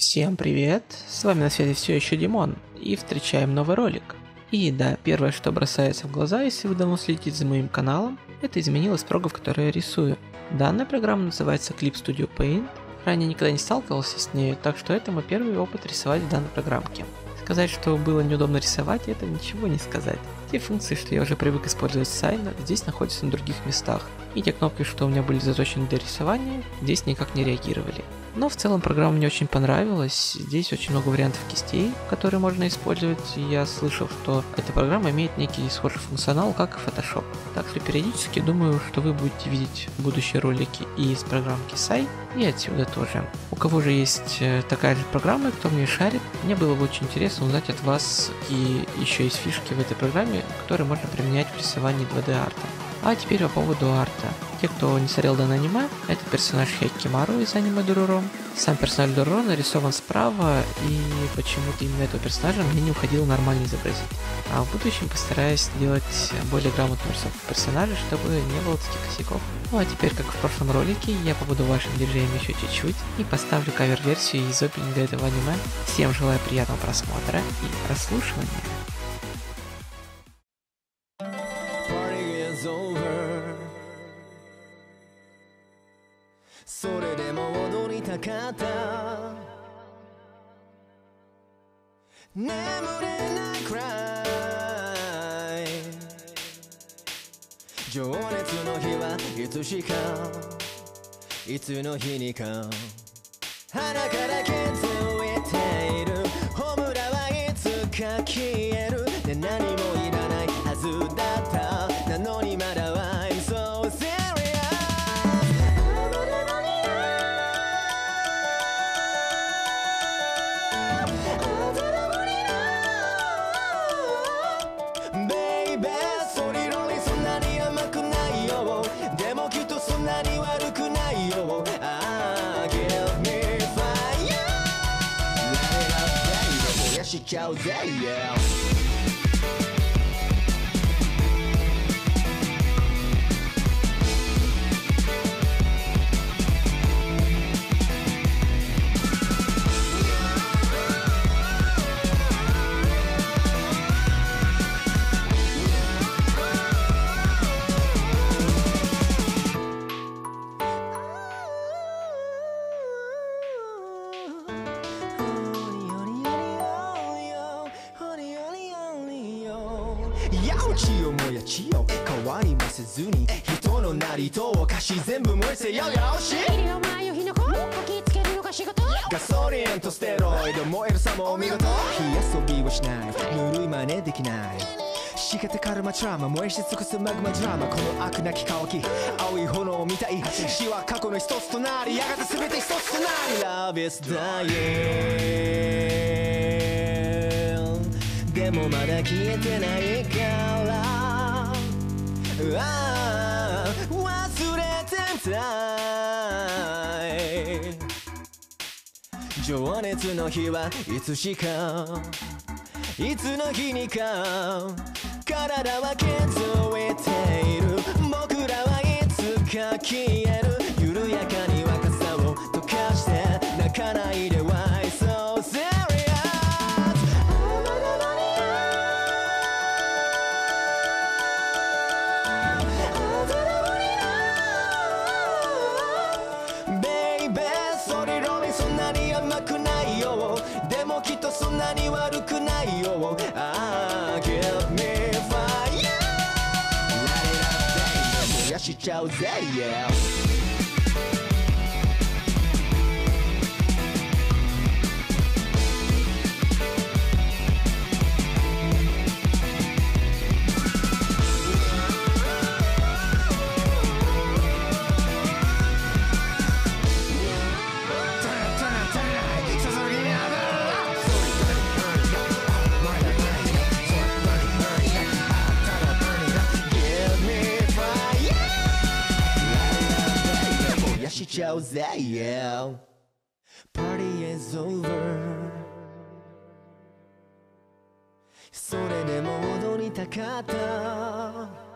Всем привет, с вами на связи все еще Димон, и встречаем новый ролик. И да, первое, что бросается в глаза, если вы давно следите за моим каналом, это изменилась строго, в которой я рисую. Данная программа называется Clip Studio Paint, ранее никогда не сталкивался с ней, так что это мой первый опыт рисовать в данной программке. Сказать, что было неудобно рисовать, это ничего не сказать. Те функции, что я уже привык использовать в Signer, здесь находятся на других местах, и те кнопки, что у меня были заточены для рисования, здесь никак не реагировали. Но в целом программа мне очень понравилась. Здесь очень много вариантов кистей, которые можно использовать. Я слышал, что эта программа имеет некий схожий функционал, как и Photoshop. Так что периодически думаю, что вы будете видеть будущие ролики и из программки Sai, и отсюда тоже. У кого же есть э, такая же программа, кто мне шарит, мне было бы очень интересно узнать от вас, и еще есть фишки в этой программе, которые можно применять в рисовании 2D арта. А теперь по поводу арта. Те, кто не смотрел данное аниме, это персонаж Хейкимару из аниме Дуруро. Сам персонаж Дуруро нарисован справа, и почему-то именно этого персонажа мне не уходило нормально изобразить. А в будущем постараюсь сделать более грамотную рисовку персонажа, чтобы не было таких косяков. Ну а теперь, как в прошлом ролике, я побуду вашим диджеем еще чуть-чуть и поставлю кавер-версию из опенинга этого аниме. Всем желаю приятного просмотра и прослушивания. それでも踊りたかった。眠れないくらい。情熱の日はいつしか。いつの日にか。鼻から削れている。ホムラはいつか消える。Tchau, Zé Léo. やうちよもやちよ。変わりませずに。人のなりとおかし全部燃えせよよし。いるよ前を日の子焚きつけるのが仕事？ガソリンとステロイド燃えるさもお見事。火遊びはしない。ぬるい真似できない。しけてカルマトラウマ燃えし尽くすマグマドラマこの悪なき乾き。青い炎みたい。死は過去の一つとなりやがて全て一つとなり。Love is dying でもまだ消えてない忘れてたい。情熱の日はいつしかいつの日にか体は削れている。僕らはいつか消える。tchau, Zé ちゃうぜ yeah Party is over それでも踊りたかった